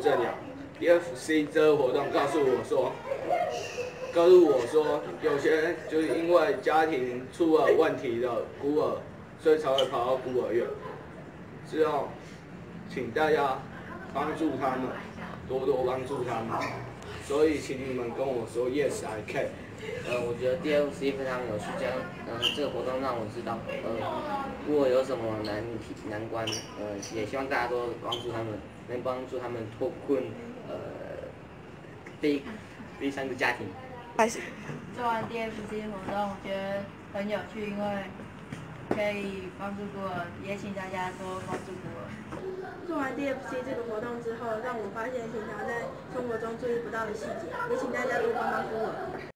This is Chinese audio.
正了。DFC 这个活动告诉我说，告诉我说，有些人就是因为家庭出了问题的孤儿，所以才会跑到孤儿院。之后，请大家帮助他们，多多帮助他们。所以，请你们跟我说 Yes I can。呃，我觉得 DFC 非常有趣，这样，嗯，这个活动让我知道，呃，如果有什么难题难关，呃，也希望大家都帮助他们，能帮助他们脱困，呃，悲悲伤的家庭。开始。做完 DFC 活动，我觉得很有趣，因为可以帮助过，也请大家多帮助过。做完 DFC 这个活动之后，让我发现平常在生活中注意不到的细节，也请大家多帮帮我。